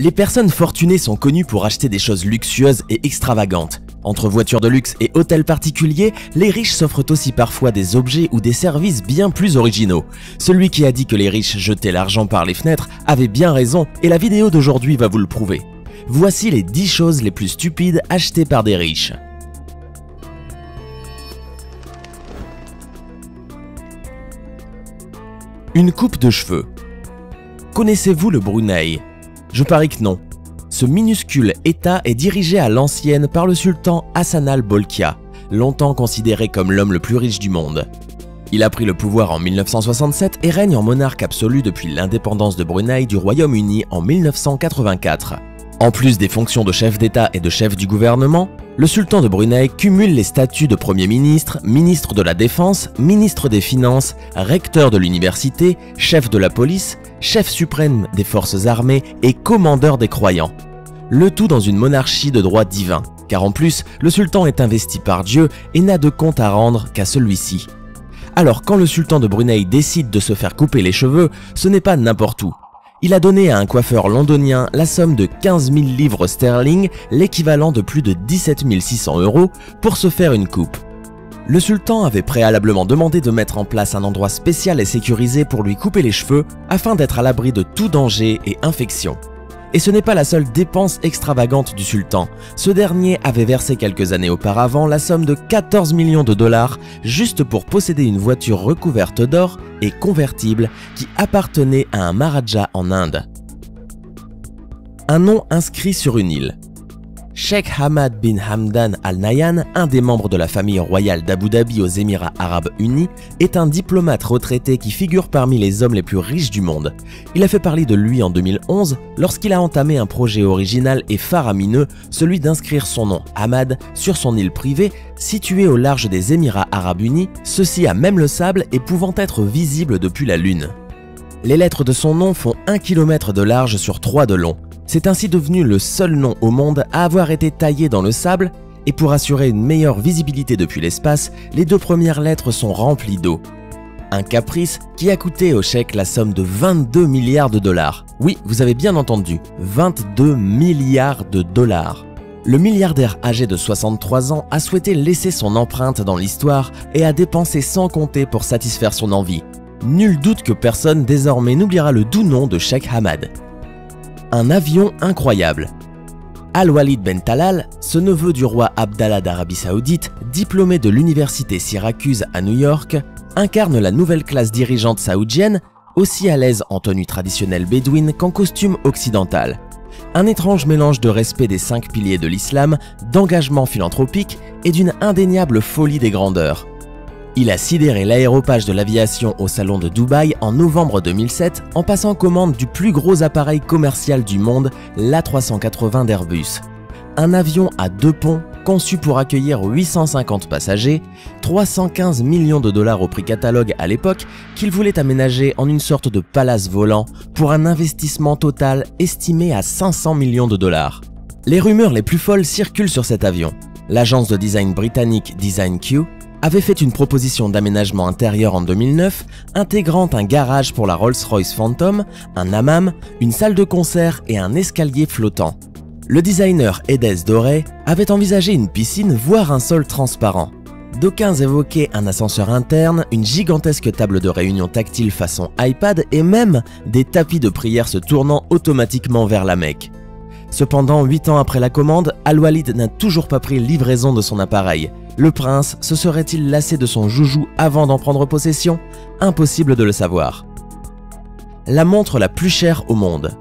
Les personnes fortunées sont connues pour acheter des choses luxueuses et extravagantes. Entre voitures de luxe et hôtels particuliers, les riches s'offrent aussi parfois des objets ou des services bien plus originaux. Celui qui a dit que les riches jetaient l'argent par les fenêtres avait bien raison et la vidéo d'aujourd'hui va vous le prouver. Voici les 10 choses les plus stupides achetées par des riches. Une coupe de cheveux. Connaissez-vous le Brunei? Je parie que non. Ce minuscule État est dirigé à l'ancienne par le sultan Hassan al-Bolkiah, longtemps considéré comme l'homme le plus riche du monde. Il a pris le pouvoir en 1967 et règne en monarque absolu depuis l'indépendance de Brunei du Royaume-Uni en 1984. En plus des fonctions de chef d'État et de chef du gouvernement, le sultan de Brunei cumule les statuts de Premier ministre, ministre de la Défense, ministre des Finances, recteur de l'université, chef de la police, chef suprême des forces armées et commandeur des croyants. Le tout dans une monarchie de droit divin, car en plus, le sultan est investi par Dieu et n'a de compte à rendre qu'à celui-ci. Alors quand le sultan de Brunei décide de se faire couper les cheveux, ce n'est pas n'importe où, il a donné à un coiffeur londonien la somme de 15 000 livres sterling, l'équivalent de plus de 17 600 euros, pour se faire une coupe. Le sultan avait préalablement demandé de mettre en place un endroit spécial et sécurisé pour lui couper les cheveux afin d'être à l'abri de tout danger et infection. Et ce n'est pas la seule dépense extravagante du sultan. Ce dernier avait versé quelques années auparavant la somme de 14 millions de dollars juste pour posséder une voiture recouverte d'or et convertible qui appartenait à un Maharaja en Inde. Un nom inscrit sur une île. Sheikh Hamad bin Hamdan Al Nahyan, un des membres de la famille royale d'Abu Dhabi aux Émirats Arabes Unis, est un diplomate retraité qui figure parmi les hommes les plus riches du monde. Il a fait parler de lui en 2011 lorsqu'il a entamé un projet original et faramineux, celui d'inscrire son nom Hamad sur son île privée située au large des Émirats Arabes Unis, ceci à même le sable et pouvant être visible depuis la Lune. Les lettres de son nom font 1 km de large sur 3 de long. C'est ainsi devenu le seul nom au monde à avoir été taillé dans le sable et pour assurer une meilleure visibilité depuis l'espace, les deux premières lettres sont remplies d'eau. Un caprice qui a coûté au chèque la somme de 22 milliards de dollars. Oui, vous avez bien entendu, 22 milliards de dollars. Le milliardaire âgé de 63 ans a souhaité laisser son empreinte dans l'histoire et a dépensé sans compter pour satisfaire son envie. Nul doute que personne désormais n'oubliera le doux nom de Sheikh Hamad un avion incroyable. Al-Walid Ben Talal, ce neveu du roi Abdallah d'Arabie Saoudite, diplômé de l'université Syracuse à New York, incarne la nouvelle classe dirigeante saoudienne, aussi à l'aise en tenue traditionnelle bédouine qu'en costume occidental. Un étrange mélange de respect des cinq piliers de l'islam, d'engagement philanthropique et d'une indéniable folie des grandeurs. Il a sidéré l'aéropage de l'aviation au salon de Dubaï en novembre 2007 en passant commande du plus gros appareil commercial du monde, l'A380 d'Airbus. Un avion à deux ponts conçu pour accueillir 850 passagers, 315 millions de dollars au prix catalogue à l'époque, qu'il voulait aménager en une sorte de palace volant pour un investissement total estimé à 500 millions de dollars. Les rumeurs les plus folles circulent sur cet avion. L'agence de design britannique Design Q avait fait une proposition d'aménagement intérieur en 2009 intégrant un garage pour la Rolls-Royce Phantom, un hammam, une salle de concert et un escalier flottant. Le designer Edes Doré avait envisagé une piscine voire un sol transparent. D'aucuns évoquaient un ascenseur interne, une gigantesque table de réunion tactile façon iPad et même des tapis de prière se tournant automatiquement vers la Mecque. Cependant, 8 ans après la commande, Al-Walid n'a toujours pas pris livraison de son appareil, le prince se serait-il lassé de son joujou avant d'en prendre possession? Impossible de le savoir. La montre la plus chère au monde.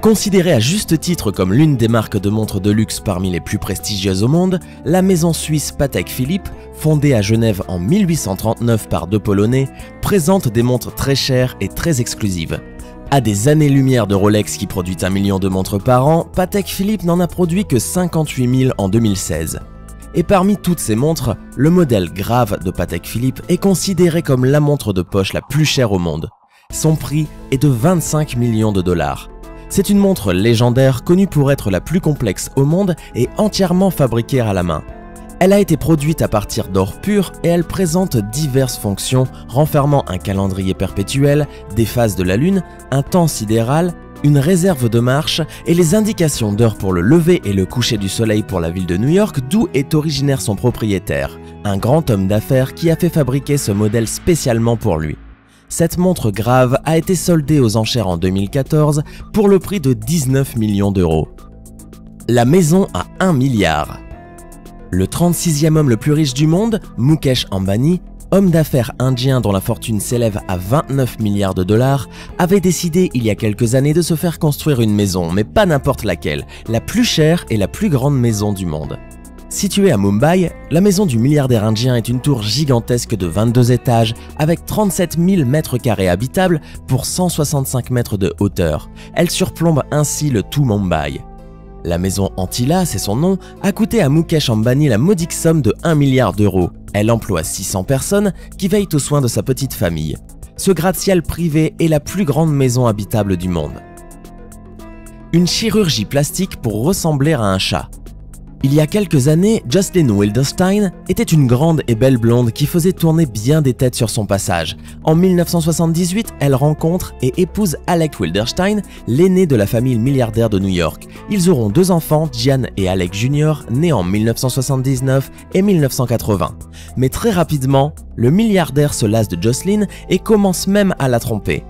Considérée à juste titre comme l'une des marques de montres de luxe parmi les plus prestigieuses au monde, la maison suisse Patek Philippe, fondée à Genève en 1839 par deux Polonais, présente des montres très chères et très exclusives. À des années-lumière de Rolex qui produit un million de montres par an, Patek Philippe n'en a produit que 58 000 en 2016. Et parmi toutes ces montres, le modèle grave de Patek Philippe est considéré comme la montre de poche la plus chère au monde. Son prix est de 25 millions de dollars. C'est une montre légendaire connue pour être la plus complexe au monde et entièrement fabriquée à la main. Elle a été produite à partir d'or pur et elle présente diverses fonctions renfermant un calendrier perpétuel, des phases de la Lune, un temps sidéral, une réserve de marche et les indications d'heure pour le lever et le coucher du soleil pour la ville de New York d'où est originaire son propriétaire, un grand homme d'affaires qui a fait fabriquer ce modèle spécialement pour lui. Cette montre grave a été soldée aux enchères en 2014 pour le prix de 19 millions d'euros. La maison a 1 milliard. Le 36e homme le plus riche du monde, Mukesh Ambani, homme d'affaires indien dont la fortune s'élève à 29 milliards de dollars, avait décidé il y a quelques années de se faire construire une maison, mais pas n'importe laquelle, la plus chère et la plus grande maison du monde. Située à Mumbai, la maison du milliardaire indien est une tour gigantesque de 22 étages avec 37 000 mètres carrés habitables pour 165 mètres de hauteur. Elle surplombe ainsi le tout Mumbai. La maison Antilla, c'est son nom, a coûté à Mukesh Ambani la modique somme de 1 milliard d'euros. Elle emploie 600 personnes qui veillent aux soins de sa petite famille. Ce gratte-ciel privé est la plus grande maison habitable du monde. Une chirurgie plastique pour ressembler à un chat. Il y a quelques années, Jocelyn Wilderstein était une grande et belle blonde qui faisait tourner bien des têtes sur son passage. En 1978, elle rencontre et épouse Alec Wilderstein, l'aîné de la famille milliardaire de New York. Ils auront deux enfants, Diane et Alec Jr., nés en 1979 et 1980. Mais très rapidement, le milliardaire se lasse de Jocelyn et commence même à la tromper.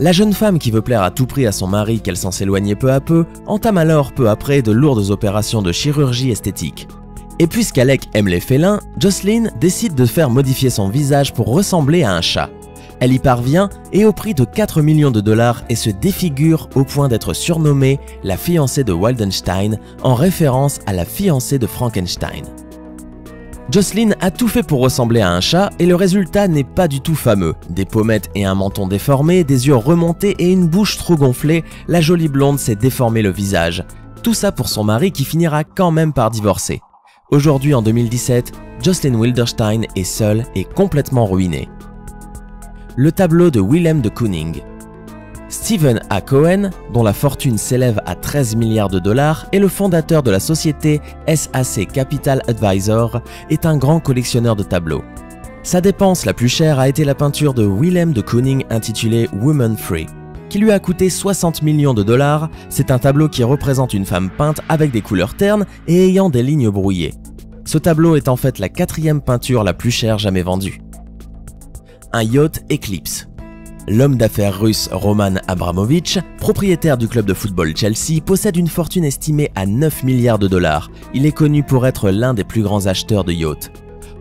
La jeune femme qui veut plaire à tout prix à son mari qu'elle s'en s'éloigner peu à peu, entame alors peu après de lourdes opérations de chirurgie esthétique. Et puisqu'Alec aime les félins, Jocelyn décide de faire modifier son visage pour ressembler à un chat. Elle y parvient et au prix de 4 millions de dollars et se défigure au point d'être surnommée la fiancée de Waldenstein en référence à la fiancée de Frankenstein. Jocelyn a tout fait pour ressembler à un chat et le résultat n'est pas du tout fameux. Des pommettes et un menton déformé, des yeux remontés et une bouche trop gonflée, la jolie blonde s'est déformé le visage. Tout ça pour son mari qui finira quand même par divorcer. Aujourd'hui en 2017, Jocelyn Wilderstein est seule et complètement ruinée. Le tableau de Willem de Kooning Stephen A. Cohen, dont la fortune s'élève à 13 milliards de dollars, est le fondateur de la société SAC Capital Advisor, est un grand collectionneur de tableaux. Sa dépense la plus chère a été la peinture de Willem de Kooning intitulée Woman Free, qui lui a coûté 60 millions de dollars. C'est un tableau qui représente une femme peinte avec des couleurs ternes et ayant des lignes brouillées. Ce tableau est en fait la quatrième peinture la plus chère jamais vendue. Un yacht Eclipse L'homme d'affaires russe Roman Abramovich, propriétaire du club de football Chelsea, possède une fortune estimée à 9 milliards de dollars. Il est connu pour être l'un des plus grands acheteurs de yachts.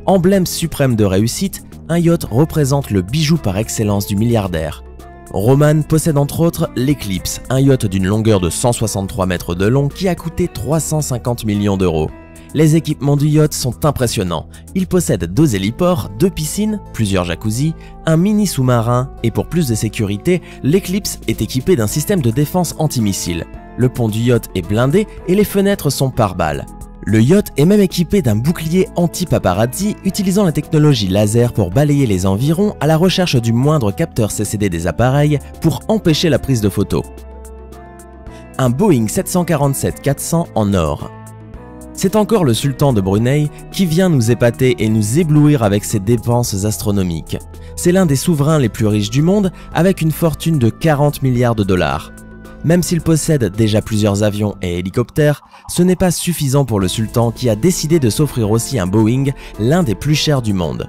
Emblème suprême de réussite, un yacht représente le bijou par excellence du milliardaire. Roman possède entre autres l'Eclipse, un yacht d'une longueur de 163 mètres de long qui a coûté 350 millions d'euros. Les équipements du yacht sont impressionnants. Il possède deux héliports, deux piscines, plusieurs jacuzzis, un mini sous-marin et pour plus de sécurité, l'Eclipse est équipé d'un système de défense antimissile. Le pont du yacht est blindé et les fenêtres sont par balles. Le yacht est même équipé d'un bouclier anti-paparazzi utilisant la technologie laser pour balayer les environs à la recherche du moindre capteur CCD des appareils pour empêcher la prise de photos. Un Boeing 747-400 en or, c'est encore le sultan de Brunei qui vient nous épater et nous éblouir avec ses dépenses astronomiques. C'est l'un des souverains les plus riches du monde avec une fortune de 40 milliards de dollars. Même s'il possède déjà plusieurs avions et hélicoptères, ce n'est pas suffisant pour le sultan qui a décidé de s'offrir aussi un Boeing, l'un des plus chers du monde.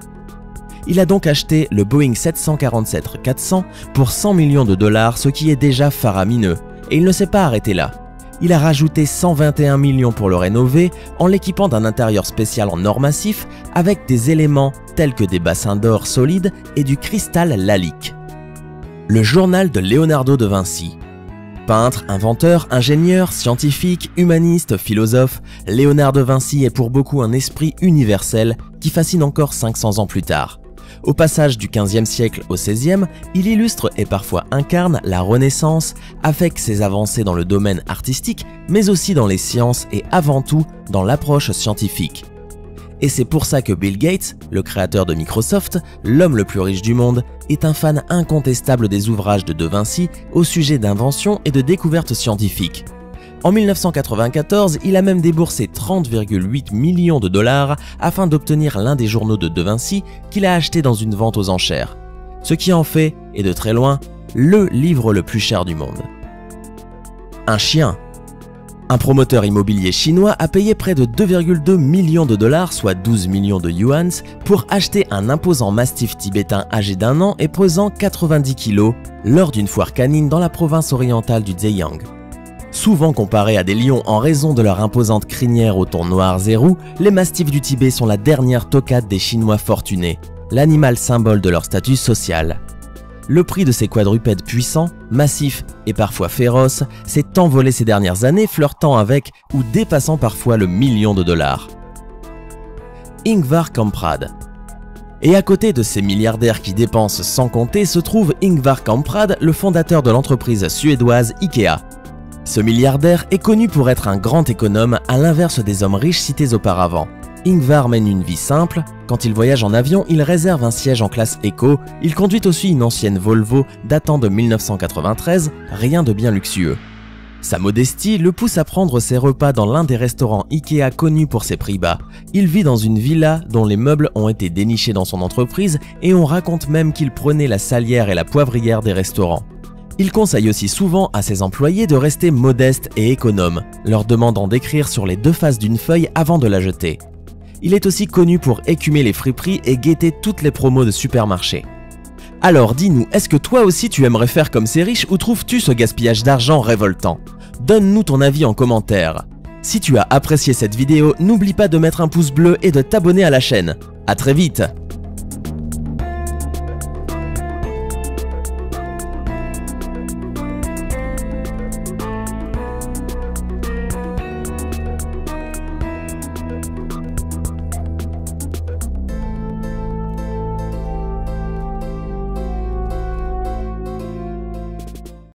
Il a donc acheté le Boeing 747-400 pour 100 millions de dollars, ce qui est déjà faramineux, et il ne s'est pas arrêté là il a rajouté 121 millions pour le rénover en l'équipant d'un intérieur spécial en or massif avec des éléments tels que des bassins d'or solides et du cristal lalique. Le journal de Leonardo de Vinci. Peintre, inventeur, ingénieur, scientifique, humaniste, philosophe, Léonard de Vinci est pour beaucoup un esprit universel qui fascine encore 500 ans plus tard. Au passage du 15e siècle au 16e, il illustre et parfois incarne la Renaissance avec ses avancées dans le domaine artistique, mais aussi dans les sciences et avant tout dans l'approche scientifique. Et c'est pour ça que Bill Gates, le créateur de Microsoft, l'homme le plus riche du monde, est un fan incontestable des ouvrages de De Vinci au sujet d'inventions et de découvertes scientifiques. En 1994, il a même déboursé 30,8 millions de dollars afin d'obtenir l'un des journaux de De Vinci qu'il a acheté dans une vente aux enchères. Ce qui en fait, et de très loin, le livre le plus cher du monde. un chien. Un promoteur immobilier chinois a payé près de 2,2 millions de dollars, soit 12 millions de yuans, pour acheter un imposant mastif tibétain âgé d'un an et pesant 90 kg lors d'une foire canine dans la province orientale du Zhejiang. Souvent comparés à des lions en raison de leur imposante crinière au ton noir et roux, les mastifs du Tibet sont la dernière tocade des Chinois fortunés, l'animal symbole de leur statut social le prix de ces quadrupèdes puissants, massifs et parfois féroces s'est envolé ces dernières années, flirtant avec ou dépassant parfois le million de dollars. Ingvar Kamprad et à côté de ces milliardaires qui dépensent sans compter se trouve Ingvar Kamprad, le fondateur de l'entreprise suédoise IKEA. Ce milliardaire est connu pour être un grand économe à l'inverse des hommes riches cités auparavant. Ingvar mène une vie simple, quand il voyage en avion, il réserve un siège en classe Eco, il conduit aussi une ancienne Volvo datant de 1993, rien de bien luxueux. Sa modestie le pousse à prendre ses repas dans l'un des restaurants Ikea connus pour ses prix bas. Il vit dans une villa dont les meubles ont été dénichés dans son entreprise et on raconte même qu'il prenait la salière et la poivrière des restaurants. Il conseille aussi souvent à ses employés de rester modestes et économes, leur demandant d'écrire sur les deux faces d'une feuille avant de la jeter. Il est aussi connu pour écumer les friperies et guetter toutes les promos de supermarchés. Alors dis-nous, est-ce que toi aussi tu aimerais faire comme ces riches ou trouves-tu ce gaspillage d'argent révoltant? Donne-nous ton avis en commentaire. Si tu as apprécié cette vidéo, n'oublie pas de mettre un pouce bleu et de t'abonner à la chaîne. A très vite